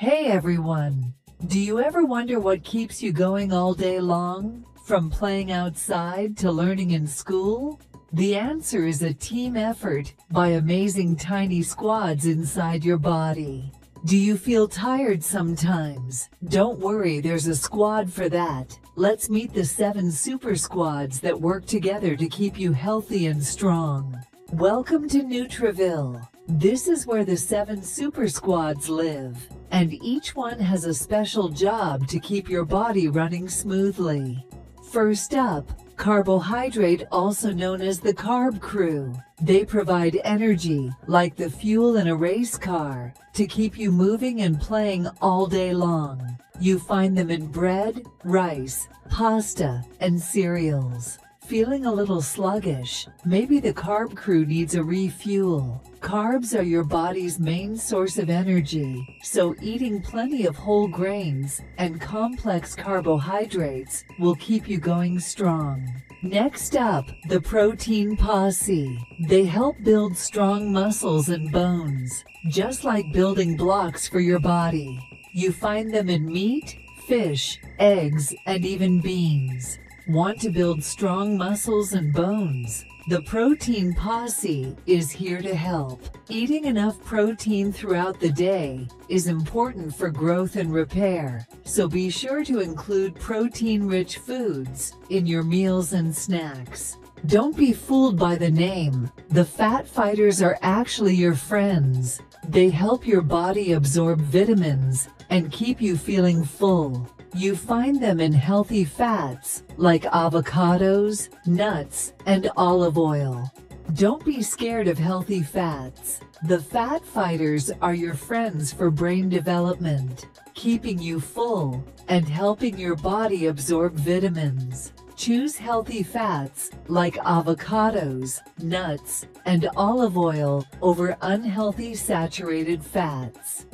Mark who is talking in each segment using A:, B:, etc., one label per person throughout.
A: Hey everyone! Do you ever wonder what keeps you going all day long? From playing outside to learning in school? The answer is a team effort by amazing tiny squads inside your body. Do you feel tired sometimes? Don't worry, there's a squad for that. Let's meet the seven super squads that work together to keep you healthy and strong. Welcome to Nutraville. This is where the seven super squads live, and each one has a special job to keep your body running smoothly. First up, carbohydrate also known as the carb crew. They provide energy, like the fuel in a race car, to keep you moving and playing all day long. You find them in bread, rice, pasta, and cereals. Feeling a little sluggish? Maybe the carb crew needs a refuel. Carbs are your body's main source of energy, so eating plenty of whole grains and complex carbohydrates will keep you going strong. Next up, the protein posse. They help build strong muscles and bones, just like building blocks for your body. You find them in meat, fish, eggs, and even beans. Want to build strong muscles and bones? The Protein Posse is here to help. Eating enough protein throughout the day is important for growth and repair, so be sure to include protein-rich foods in your meals and snacks. Don't be fooled by the name. The fat fighters are actually your friends. They help your body absorb vitamins and keep you feeling full. You find them in healthy fats like avocados, nuts, and olive oil. Don't be scared of healthy fats. The fat fighters are your friends for brain development, keeping you full and helping your body absorb vitamins. Choose healthy fats like avocados, nuts, and olive oil over unhealthy saturated fats.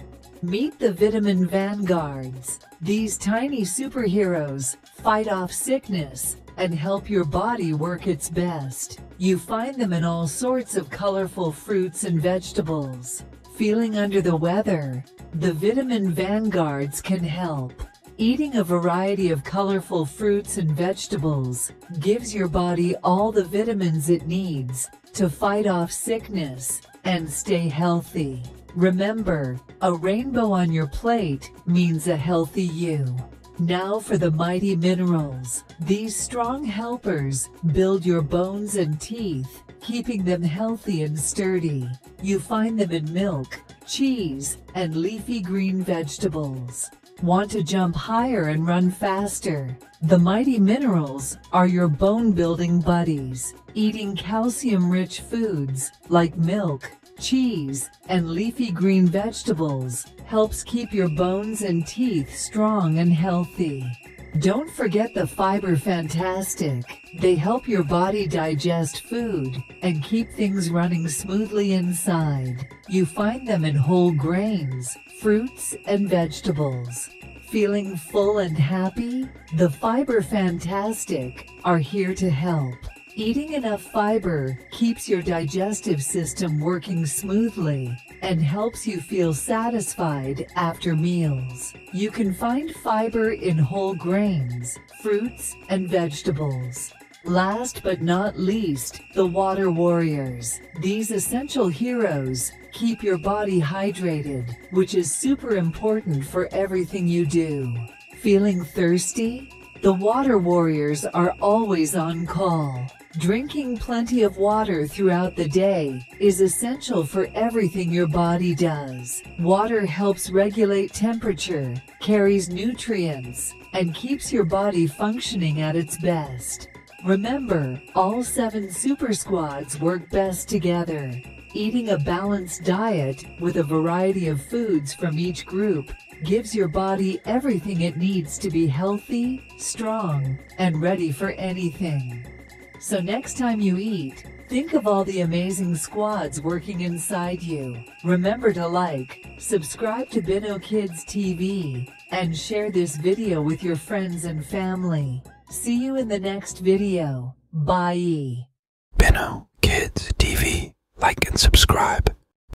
A: Meet the Vitamin Vanguards. These tiny superheroes fight off sickness and help your body work its best. You find them in all sorts of colorful fruits and vegetables. Feeling under the weather? The Vitamin Vanguards can help. Eating a variety of colorful fruits and vegetables gives your body all the vitamins it needs to fight off sickness and stay healthy. Remember, a rainbow on your plate means a healthy you. Now for the mighty minerals. These strong helpers build your bones and teeth, keeping them healthy and sturdy. You find them in milk, cheese, and leafy green vegetables. Want to jump higher and run faster? The mighty minerals are your bone building buddies. Eating calcium rich foods like milk, cheese, and leafy green vegetables helps keep your bones and teeth strong and healthy. Don't forget the Fiber Fantastic. They help your body digest food and keep things running smoothly inside. You find them in whole grains, fruits, and vegetables. Feeling full and happy? The Fiber Fantastic are here to help. Eating enough fiber keeps your digestive system working smoothly and helps you feel satisfied after meals. You can find fiber in whole grains, fruits, and vegetables. Last but not least, the water warriors. These essential heroes keep your body hydrated, which is super important for everything you do. Feeling thirsty? The water warriors are always on call. Drinking plenty of water throughout the day is essential for everything your body does. Water helps regulate temperature, carries nutrients, and keeps your body functioning at its best. Remember, all seven super squads work best together. Eating a balanced diet with a variety of foods from each group gives your body everything it needs to be healthy, strong, and ready for anything. So next time you eat, think of all the amazing squads working inside you. Remember to like, subscribe to Binno Kids TV, and share this video with your friends and family. See you in the next video. Bye.
B: Binno Kids TV. Like and subscribe.